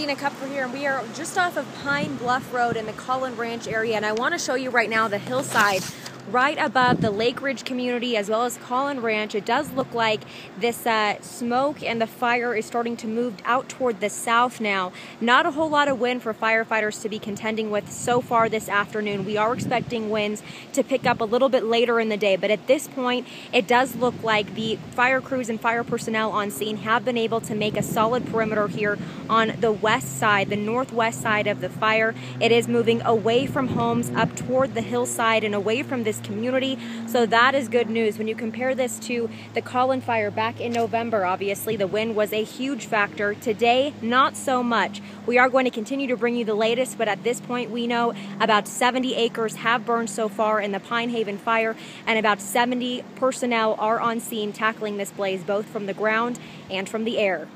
Dina Kupfer here, and we are just off of Pine Bluff Road in the Caughlin Ranch area. And I want to show you right now the hillside right above the Lake Ridge community as well as Caughlin Ranch. It does look like this uh, smoke and the fire is starting to move out toward the south now. Not a whole lot of wind for firefighters to be contending with so far this afternoon. We are expecting winds to pick up a little bit later in the day, but at this point, it does look like the fire crews and fire personnel on scene have been able to make a solid perimeter here on the west side, the northwest side of the fire. It is moving away from homes up toward the hillside and away from this community. So that is good news. When you compare this to the Caughlin fire back in November, obviously the wind was a huge factor. Today, not so much. We are going to continue to bring you the latest, but at this point, we know about 70 acres have burned so far in the Pinehaven fire, and about 70 personnel are on scene tackling this blaze both from the ground and from the air.